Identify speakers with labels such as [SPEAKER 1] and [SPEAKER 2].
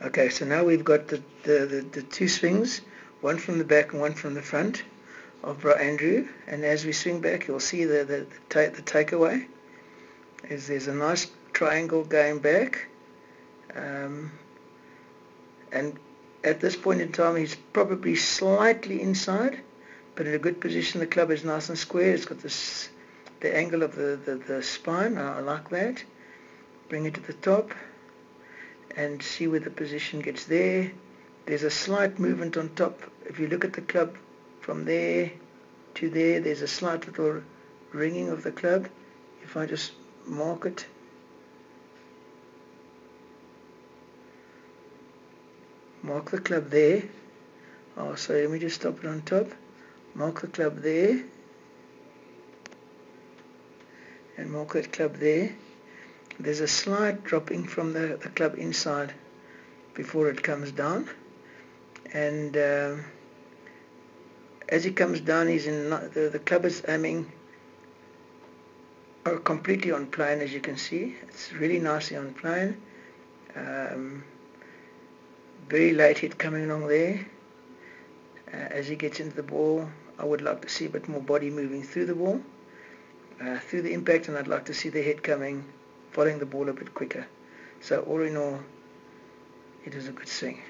[SPEAKER 1] Okay, so now we've got the, the, the, the, two swings, one from the back and one from the front of Bryandrew. And as we swing back, you'll see the, the, the, the takeaway. Is there's a nice triangle going back. Um, and at this point in time, he's probably slightly inside, but in a good position. The club is nice and square. It's got this, the angle of the, the, the spine. I like that. Bring it to the top and see where the position gets there. There's a slight movement on top. If you look at the club from there to there, there's a slight little ringing of the club. If I just mark it, mark the club there. Oh, sorry, let me just stop it on top. Mark the club there. And mark that club there there's a slight dropping from the, the club inside before it comes down. And uh, as he comes down he's in the, the club is aiming uh, completely on plane as you can see. It's really nicely on plane. Um, very light hit coming along there. Uh, as he gets into the ball I would like to see a bit more body moving through the ball uh, through the impact and I'd like to see the head coming following the ball a bit quicker. So all in all, it is a good swing.